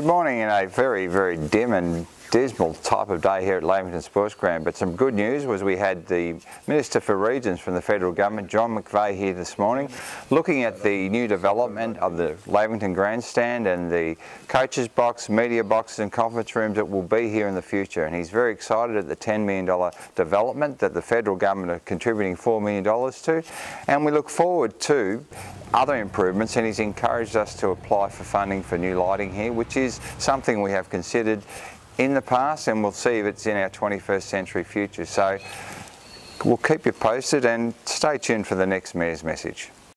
Good morning in a very, very dim and dismal type of day here at Lavington Sports Ground, but some good news was we had the Minister for Regions from the federal government, John McVeigh, here this morning, looking at the new development of the Lavington Grandstand and the coaches box, media boxes and conference rooms that will be here in the future. And he's very excited at the $10 million development that the federal government are contributing $4 million to. And we look forward to other improvements and he's encouraged us to apply for funding for new lighting here, which is something we have considered in the past and we'll see if it's in our 21st century future. So we'll keep you posted and stay tuned for the next Mayor's message.